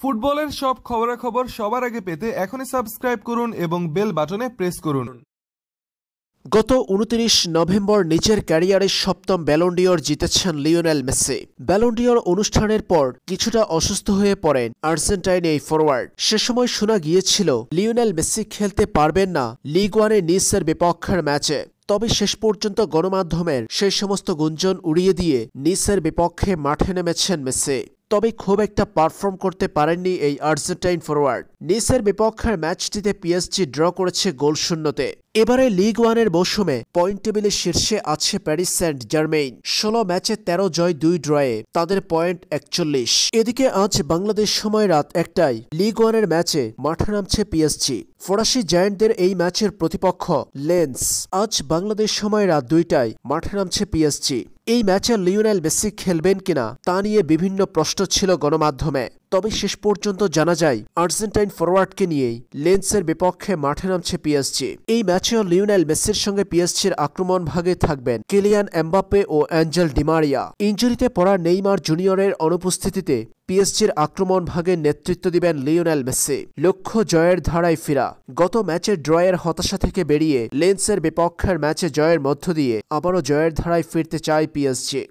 ফুটবলের সব খবরাখবর সবার আগে পেতে এখনই সাবস্ক্রাইব করুন এবং বেল বাটনে প্রেস করুন। গত উনত্রিশ নভেম্বর নিজের ক্যারিয়ারের সপ্তম ব্যালন্ডিয়র জিতেছেন লিওনেল মেসি। ব্যালন্ডিয়র অনুষ্ঠানের পর কিছুটা অসুস্থ হয়ে পড়েন আর্জেন্টাইন এই ফরওয়ার্ড সে সময় শোনা গিয়েছিল, লিওনেল মেসি খেলতে পারবেন না লিগ ওয়ানে নিসের বিপক্ষের ম্যাচে। তবে শেষ পর্যন্ত গণমাধ্যমের সেই সমস্ত গুঞ্জন উড়িয়ে দিয়ে নিসের বিপক্ষে মাঠে নেমেছেন মেসি। তবে খুব একটা পারফর্ম করতে পারেননি এই আর্জেন্টাইন ফরওয়ার্ড নিসের বিপক্ষের ম্যাচটিতে পিএসজি ড্র করেছে গোল শূন্যতে। এবারে লিগ ওয়ানের মৌসুমে পয়েন্ট টেবিলের শীর্ষে আছে প্যারিস সেন্ট জার্মেইন ষোলো ম্যাচে তেরো জয়, দুই ড্রয়ে তাদের পয়েন্ট একচল্লিশ। এদিকে আজ বাংলাদেশ সময় রাত একটাই লিগ ওয়ানের ম্যাচে মাঠে নামছে পিএসজি ফরাসি জায়ান্টদের এই ম্যাচের প্রতিপক্ষ লেন্স আজ বাংলাদেশ সময় রাত দুইটায় মাঠে নামছে পিএসজি এই ম্যাচে লিওনেল মেসি খেলবেন কিনা তা নিয়ে বিভিন্ন প্রশ্ন ছিল গণমাধ্যমে। তবে শেষ পর্যন্ত জানা যায়, আর্জেন্টাইন ফরওয়ার্ডকে নিয়েই লেন্সের বিপক্ষে মাঠে নামছে পিএসজি। এই ম্যাচেও লিওনেল মেসির সঙ্গে পিএসজির আক্রমণ ভাগে থাকবেন কেলিয়ান এমবাপ্পে ও অ্যাঞ্জেল ডিমারিয়া। ইঞ্জুরিতে পড়া নেইমার জুনিয়রের অনুপস্থিতিতে পিএসজির আক্রমণ ভাগে নেতৃত্ব দিবেন লিওনেল মেসি। লক্ষ্য জয়ের ধারায় ফিরা। গত ম্যাচের ড্রয়ের হতাশা থেকে বেরিয়ে লেন্সের বিপক্ষের ম্যাচে জয়ের মধ্য দিয়ে আবারও জয়ের ধারায় ফিরতে চায় পিএসজি।